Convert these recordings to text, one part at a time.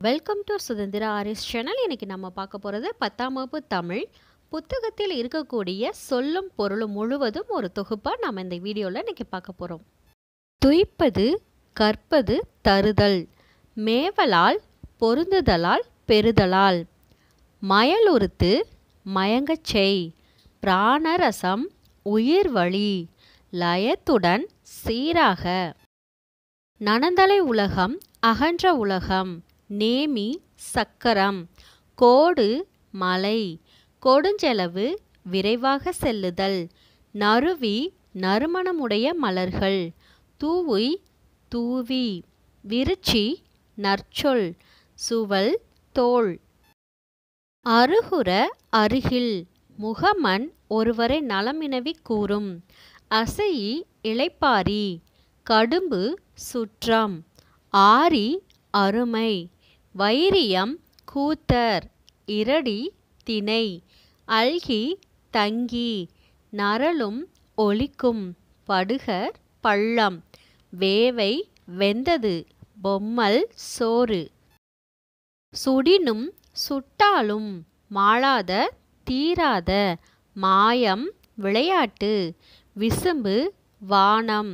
Welcome to சுதந்திர ஆரிஸ் channel இன்றைக்கி நம்ம பார்க்க போகிறது பத்தாம் வகுப்பு தமிழ். புத்தகத்தில் இருக்கக்கூடிய சொல்லும் பொருளும் முழுவதும் ஒரு தொகுப்பாக நம்ம இந்த வீடியோவில் இன்னைக்கு பார்க்க போகிறோம் துய்ப்பது கற்பது தருதல். மேவலால் பொருந்துதலால் பெறுதலால். மயலுறுத்து மயங்கச் செய். பிராணரசம் உயிர் வழி லயத்துடன் சீராக. நனந்தலை உலகம் அகன்ற உலகம். நேமி சக்கரம். கோடு மலை. கொடுஞ்செலவு விரைவாக செல்லுதல். நறுவி நறுமணமுடைய மலர்கள். தூவுய் தூவி. விருச்சி நற்சொல். சுவல் தோல். அருகுற அருகில். முகமன் ஒருவரை நலமினவி கூறும். அசையி இளைப்பாரி கடும்பு சுற்றம். ஆரி அருமை. வைரியம் கூத்தர் இரடி திணை அல்கி தங்கி நரலும் ஒலிக்கும் படுகர் பள்ளம் வேவை வெந்தது பொம்மல் சோறு. சுடினும் சுட்டாலும் மாளாத தீராத மாயம் விளையாட்டு விசும்பு வானம்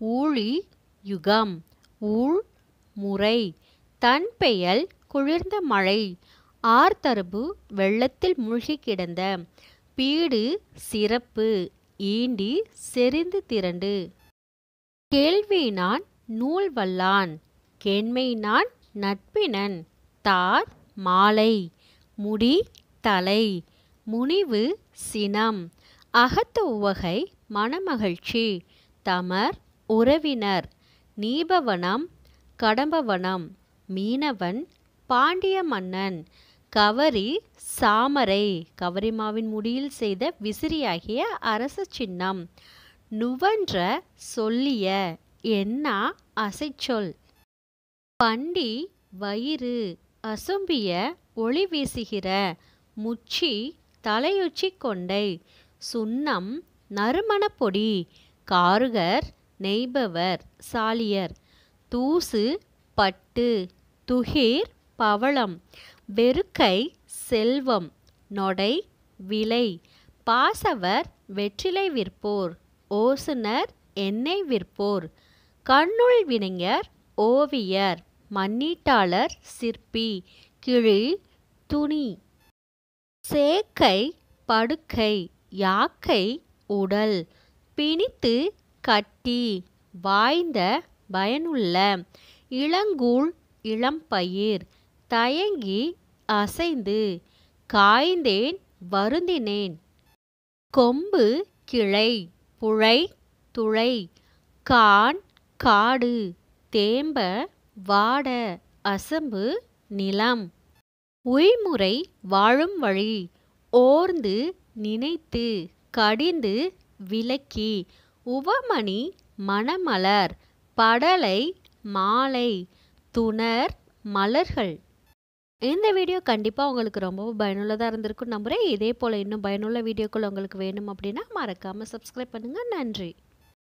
ஊழி யுகம் ஊழ் முறை. தன் பெயல் குளிர்ந்த மழை. ஆர்த்தரபு வெள்ளத்தில் மூழ்கி கிடந்த. பீடு சிறப்பு. ஈண்டி செறிந்து திரண்டு. கேள்வி நான் நூல் வல்லான். கேண்மையினான் நட்பினன். தார் மாலை. முடி தலை. முனிவு சினம். அகத்த உவகை மனமகிழ்ச்சி. தமர் உறவினர். நீபவனம் கடம்பவனம். மீனவன் பாண்டிய மன்னன். கவரி சாமரை. கவரிமாவின் முடியில் செய்த விசிறியாகிய அரச சின்னம். நுவன்ற சொல்லிய என்னா அசைச்சொல் பண்டி வயிறு அசும்பிய ஒளி வீசுகிற. முச்சி தலையுச்சி கொண்டை. சுண்ணம் நறுமணப்பொடி காருகர் நெய்பவர் சாலியர். தூசு பட்டு. துகிர் பவளம் வெறுக்கை செல்வம் நொடை விலை பாசவர் வெற்றிலை விற்போர் ஓசுனர் எண்ணெய் விற்போர் கண்ணுள் வினைஞர் ஓவியர் மண்ணீட்டாளர் சிற்பி கிழி துணி. சேக்கை படுக்கை யாக்கை உடல் பிணித்து கட்டி வாய்ந்த பயனுள்ள இளங்கூழ் இளம்பயிர் தயங்கி அசைந்து காய்ந்தேன் வருந்தினேன். கொம்பு கிளை புழை துளை கான் காடு தேம்ப வாட அசம்பு நிலம். உய்முறை வாழும் வழி. ஓர்ந்து நினைத்து கடிந்து விலக்கி. உவமணி மணமலர் படலை மாலை துணர் மலர்கள். இந்த வீடியோ கண்டிப்பாக உங்களுக்கு ரொம்பவும் பயனுள்ளதாக இருந்திருக்கும் நம்புகிறேன் இதே போல் இன்னும் பயனுள்ள வீடியோக்கள் உங்களுக்கு வேணும் அப்படின்னா மறக்காமல் சப்ஸ்கிரைப் பண்ணுங்கள் நன்றி.